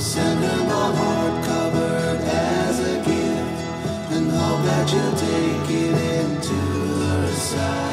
Send her my heart covered as a gift and hope that you'll take it into her side.